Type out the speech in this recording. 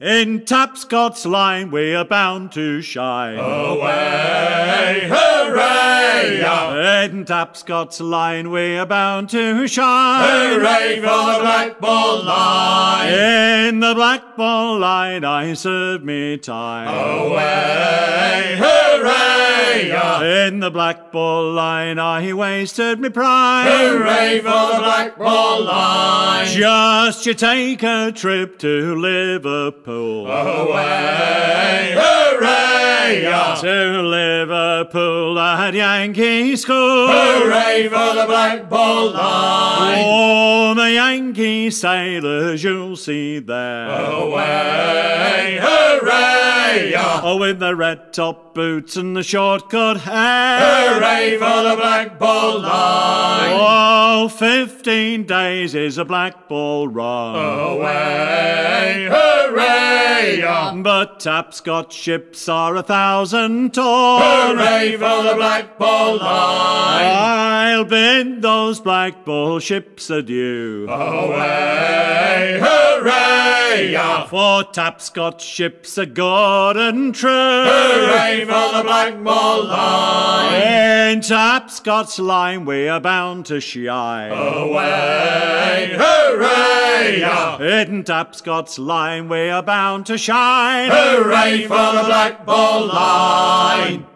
In Tapscott's line we are bound to shine. Away, hooray! In Tapscott's line we are bound to shine. Hooray for the Black Ball line! In the Black Ball line I served me time. Away! In the Black Ball line I wasted me prime. Hooray for the Black Ball line! Just you take a trip to Liverpool. Away, hooray! To Liverpool at Yankee School. Hooray for the Black Ball line! All the Yankee sailors you'll see there. Away, hooray! Oh, in the red top boots and the short cut hair. Hooray for the Black Ball line! Oh, 15 days is a black ball run. Away, hooray! But Tapscott ships are a thousand ton. Hooray for the Black Ball line! I'll bid those black ball ships adieu. Away, hooray! For Tapscott ships are good and true. Hooray for the Black Ball line! In Tapscott's line we are bound to shine. Away, hooray! In Tapscott's line we are bound to shine. Hooray for the Black Ball line!